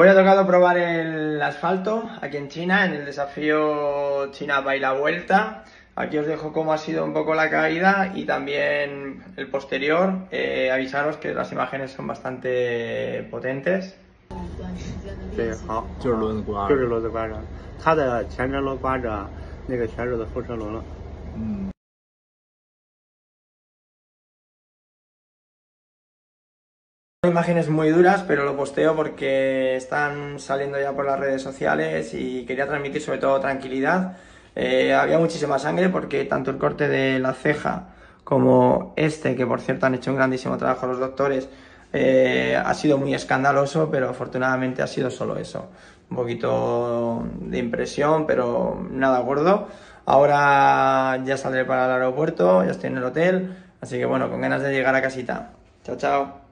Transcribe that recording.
Hoy ha tocado probar el asfalto aquí en China, en el desafío China Baila Vuelta. Aquí os dejo cómo ha sido un poco la caída y también el posterior. Eh, avisaros que las imágenes son bastante potentes. 对，好，就是轮子刮着就是轮子刮着，他的前车轮刮着那个选手的后车轮了。嗯。 Imágenes muy duras, pero lo posteo porque están saliendo ya por las redes sociales y quería transmitir sobre todo tranquilidad. Eh, había muchísima sangre porque tanto el corte de la ceja como este, que por cierto han hecho un grandísimo trabajo los doctores, eh, ha sido muy escandaloso, pero afortunadamente ha sido solo eso. Un poquito de impresión, pero nada gordo. Ahora ya saldré para el aeropuerto, ya estoy en el hotel, así que bueno, con ganas de llegar a casita. Chao, chao.